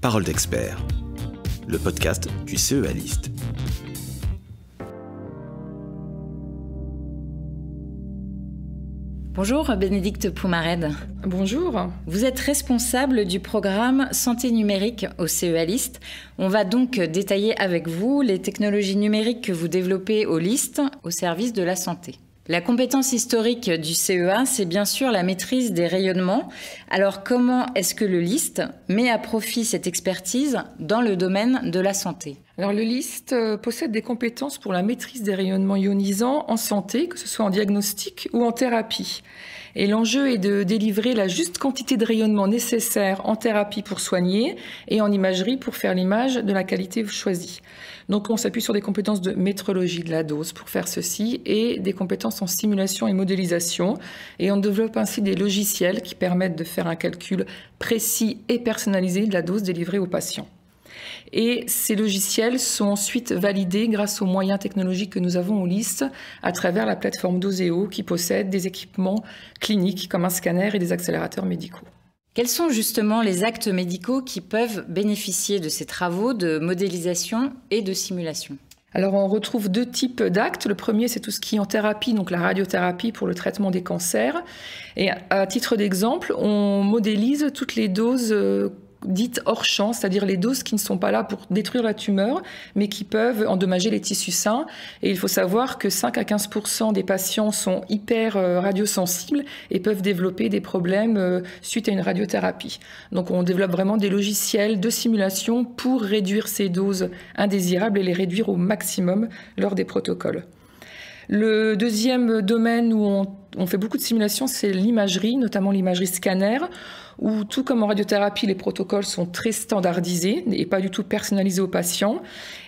Parole d'expert, le podcast du CEA List. Bonjour Bénédicte Poumared. Bonjour. Vous êtes responsable du programme Santé numérique au CEA List. On va donc détailler avec vous les technologies numériques que vous développez au List au service de la santé. La compétence historique du CEA, c'est bien sûr la maîtrise des rayonnements. Alors comment est-ce que le LIST met à profit cette expertise dans le domaine de la santé? Alors le LIST euh, possède des compétences pour la maîtrise des rayonnements ionisants en santé, que ce soit en diagnostic ou en thérapie. Et l'enjeu est de délivrer la juste quantité de rayonnement nécessaire en thérapie pour soigner et en imagerie pour faire l'image de la qualité choisie. Donc on s'appuie sur des compétences de métrologie de la dose pour faire ceci et des compétences en simulation et modélisation. Et on développe ainsi des logiciels qui permettent de faire un calcul précis et personnalisé de la dose délivrée aux patients. Et ces logiciels sont ensuite validés grâce aux moyens technologiques que nous avons au LIST à travers la plateforme Doseo qui possède des équipements cliniques comme un scanner et des accélérateurs médicaux. Quels sont justement les actes médicaux qui peuvent bénéficier de ces travaux de modélisation et de simulation? Alors on retrouve deux types d'actes. Le premier, c'est tout ce qui est en thérapie, donc la radiothérapie pour le traitement des cancers. Et à titre d'exemple, on modélise toutes les doses euh, dites hors champ, c'est-à-dire les doses qui ne sont pas là pour détruire la tumeur, mais qui peuvent endommager les tissus sains. Et il faut savoir que 5 à 15% des patients sont hyper euh, radiosensibles et peuvent développer des problèmes euh, suite à une radiothérapie. Donc on développe vraiment des logiciels de simulation pour réduire ces doses indésirables et les réduire au maximum lors des protocoles. Le deuxième domaine où on, fait beaucoup de simulations, c'est l'imagerie, notamment l'imagerie scanner où tout comme en radiothérapie, les protocoles sont très standardisés et pas du tout personnalisés aux patients.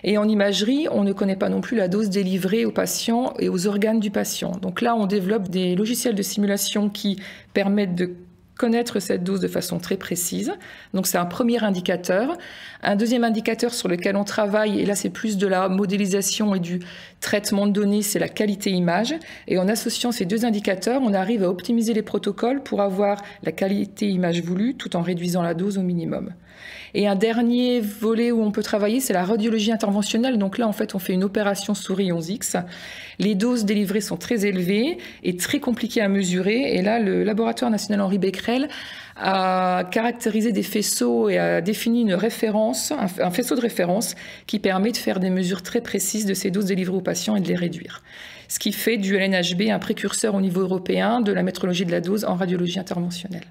Et en imagerie, on ne connaît pas non plus la dose délivrée aux patients et aux organes du patient. Donc là, on développe des logiciels de simulation qui permettent de connaître cette dose de façon très précise. Donc c'est un premier indicateur. Un deuxième indicateur sur lequel on travaille, et là c'est plus de la modélisation et du traitement de données, c'est la qualité image. Et en associant ces deux indicateurs, on arrive à optimiser les protocoles pour avoir la qualité image voulue tout en réduisant la dose au minimum. Et un dernier volet où on peut travailler, c'est la radiologie interventionnelle. Donc là, en fait, on fait une opération sous rayons X. Les doses délivrées sont très élevées et très compliquées à mesurer. Et là, le laboratoire national Henri Becquerel a caractérisé des faisceaux et a défini une référence, un faisceau de référence qui permet de faire des mesures très précises de ces doses délivrées aux patients et de les réduire. Ce qui fait du LNHB un précurseur au niveau européen de la métrologie de la dose en radiologie interventionnelle.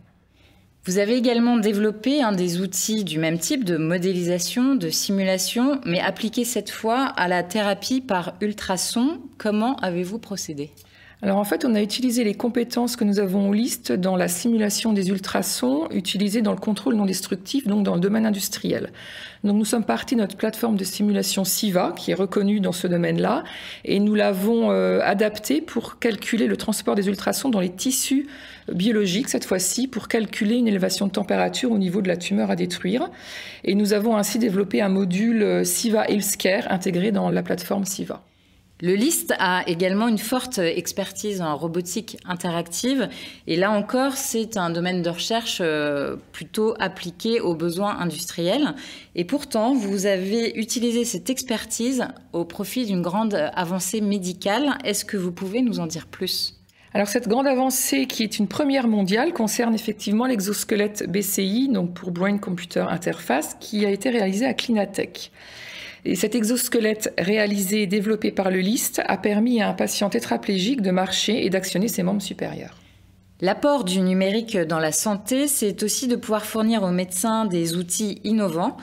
Vous avez également développé un des outils du même type de modélisation, de simulation, mais appliqué cette fois à la thérapie par ultrasons. Comment avez-vous procédé? Alors en fait, on a utilisé les compétences que nous avons au liste dans la simulation des ultrasons utilisées dans le contrôle non destructif, donc dans le domaine industriel. Donc nous sommes partis de notre plateforme de simulation SIVA, qui est reconnue dans ce domaine-là, et nous l'avons euh, adaptée pour calculer le transport des ultrasons dans les tissus biologiques, cette fois-ci, pour calculer une élévation de température au niveau de la tumeur à détruire. Et nous avons ainsi développé un module euh, SIVA Healthcare intégré dans la plateforme SIVA. Le LIST a également une forte expertise en robotique interactive et là encore, c'est un domaine de recherche euh, plutôt appliqué aux besoins industriels. Et pourtant, vous avez utilisé cette expertise au profit d'une grande avancée médicale. Est-ce que vous pouvez nous en dire plus? Alors cette grande avancée qui est une première mondiale concerne effectivement l'exosquelette BCI, donc pour Brain Computer Interface, qui a été réalisé à Clinatech. Et cet exosquelette réalisé et développé par le LIST a permis à un patient tétraplégique de marcher et d'actionner ses membres supérieurs. L'apport du numérique dans la santé, c'est aussi de pouvoir fournir aux médecins des outils innovants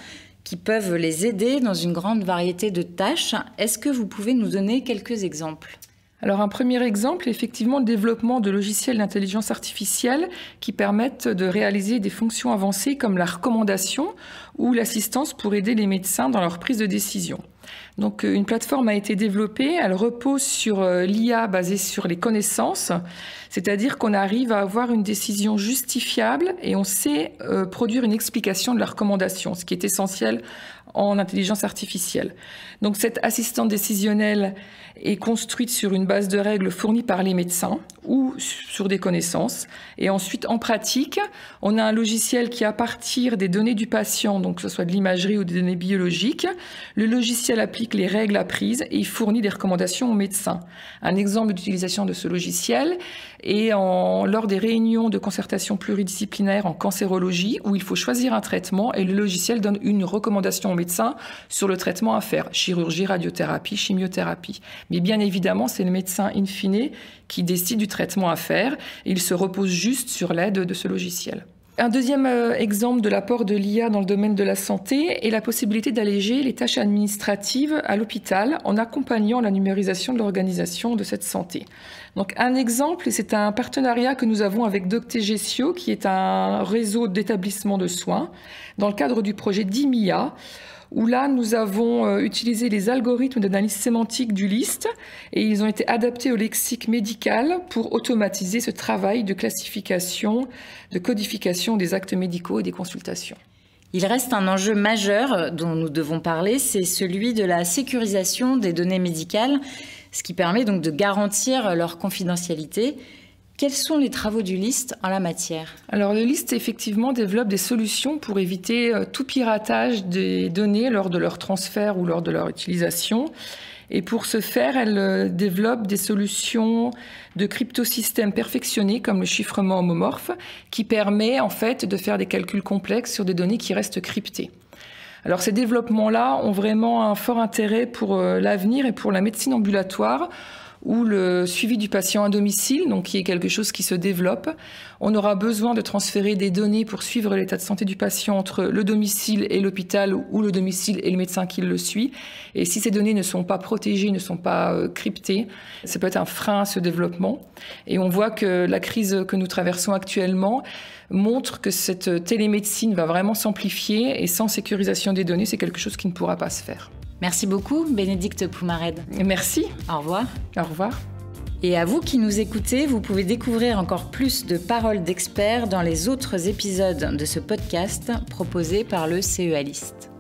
qui peuvent les aider dans une grande variété de tâches. Est-ce que vous pouvez nous donner quelques exemples? Alors un premier exemple, effectivement, le développement de logiciels d'intelligence artificielle qui permettent de réaliser des fonctions avancées comme la recommandation ou l'assistance pour aider les médecins dans leur prise de décision. Donc une plateforme a été développée, elle repose sur l'IA basée sur les connaissances, c'est-à-dire qu'on arrive à avoir une décision justifiable et on sait produire une explication de la recommandation, ce qui est essentiel en intelligence artificielle. Donc cette assistante décisionnelle est construite sur une base de règles fournie par les médecins ou sur des connaissances. Et ensuite, en pratique, on a un logiciel qui, à partir des données du patient, donc que ce soit de l'imagerie ou des données biologiques, le logiciel applique les règles apprises et fournit des recommandations aux médecins. Un exemple d'utilisation de ce logiciel est lors des réunions de concertation pluridisciplinaire en cancérologie où il faut choisir un traitement et le logiciel donne une recommandation au médecin sur le traitement à faire, chirurgie, radiothérapie, chimiothérapie. Mais bien évidemment, c'est le médecin in fine qui décide du traitement à faire. il se repose juste sur l'aide de ce logiciel. Un deuxième euh, exemple de l'apport de l'IA dans le domaine de la santé est la possibilité d'alléger les tâches administratives à l'hôpital en accompagnant la numérisation de l'organisation de cette santé. Donc un exemple, c'est un partenariat que nous avons avec Doctegessio, qui est un réseau d'établissements de soins, dans le cadre du projet DIMIA, où là, nous avons euh, utilisé les algorithmes d'analyse sémantique du LIST et ils ont été adaptés au lexique médical pour automatiser ce travail de classification, de codification des actes médicaux et des consultations. Il reste un enjeu majeur dont nous devons parler, c'est celui de la sécurisation des données médicales, ce qui permet donc de garantir leur confidentialité. Quels sont les travaux du LIST en la matière? Alors le LIST effectivement développe des solutions pour éviter euh, tout piratage des données lors de leur transfert ou lors de leur utilisation. Et pour ce faire, elle euh, développe des solutions de cryptosystèmes perfectionnés comme le chiffrement homomorphe qui permet en fait de faire des calculs complexes sur des données qui restent cryptées. Alors ces développements-là ont vraiment un fort intérêt pour euh, l'avenir et pour la médecine ambulatoire ou le suivi du patient à domicile, donc qui est quelque chose qui se développe. On aura besoin de transférer des données pour suivre l'état de santé du patient entre le domicile et l'hôpital ou le domicile et le médecin qui le suit. Et si ces données ne sont pas protégées, ne sont pas euh, cryptées, ça peut être un frein à ce développement. Et on voit que la crise que nous traversons actuellement montre que cette télémédecine va vraiment s'amplifier et sans sécurisation des données, c'est quelque chose qui ne pourra pas se faire. Merci beaucoup, Bénédicte Poumared. Merci. Au revoir. Au revoir. Et à vous qui nous écoutez, vous pouvez découvrir encore plus de paroles d'experts dans les autres épisodes de ce podcast proposé par le CEAListe.